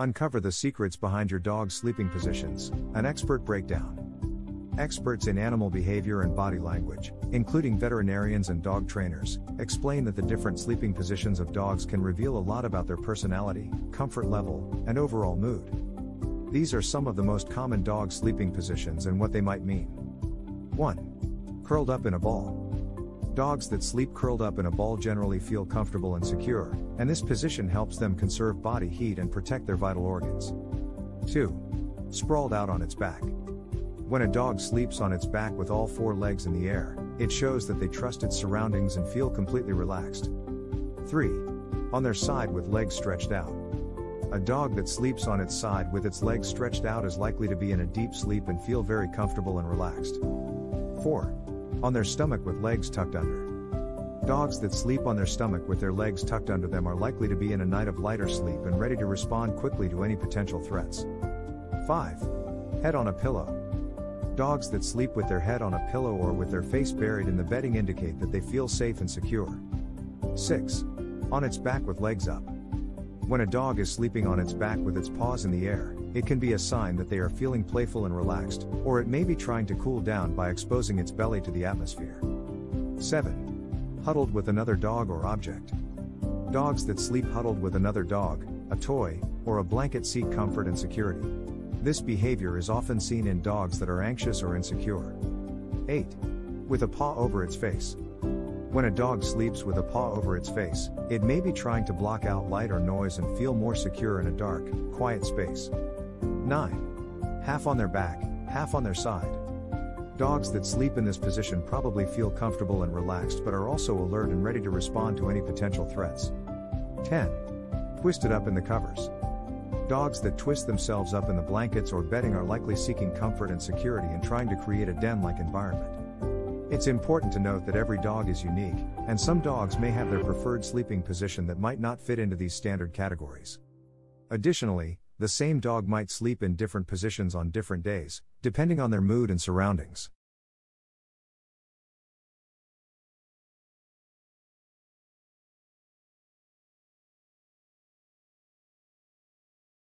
Uncover the secrets behind your dog's sleeping positions, an expert breakdown. Experts in animal behavior and body language, including veterinarians and dog trainers, explain that the different sleeping positions of dogs can reveal a lot about their personality, comfort level, and overall mood. These are some of the most common dog sleeping positions and what they might mean. 1. Curled up in a ball. Dogs that sleep curled up in a ball generally feel comfortable and secure, and this position helps them conserve body heat and protect their vital organs. 2. Sprawled out on its back. When a dog sleeps on its back with all four legs in the air, it shows that they trust its surroundings and feel completely relaxed. 3. On their side with legs stretched out. A dog that sleeps on its side with its legs stretched out is likely to be in a deep sleep and feel very comfortable and relaxed. 4. On their stomach with legs tucked under. Dogs that sleep on their stomach with their legs tucked under them are likely to be in a night of lighter sleep and ready to respond quickly to any potential threats. 5. Head on a pillow. Dogs that sleep with their head on a pillow or with their face buried in the bedding indicate that they feel safe and secure. 6. On its back with legs up. When a dog is sleeping on its back with its paws in the air, it can be a sign that they are feeling playful and relaxed, or it may be trying to cool down by exposing its belly to the atmosphere. 7. Huddled with another dog or object. Dogs that sleep huddled with another dog, a toy, or a blanket seek comfort and security. This behavior is often seen in dogs that are anxious or insecure. 8. With a paw over its face. When a dog sleeps with a paw over its face, it may be trying to block out light or noise and feel more secure in a dark, quiet space. 9. Half on their back, half on their side. Dogs that sleep in this position probably feel comfortable and relaxed but are also alert and ready to respond to any potential threats. 10. Twisted up in the covers. Dogs that twist themselves up in the blankets or bedding are likely seeking comfort and security and trying to create a den like environment. It's important to note that every dog is unique, and some dogs may have their preferred sleeping position that might not fit into these standard categories. Additionally, the same dog might sleep in different positions on different days, depending on their mood and surroundings.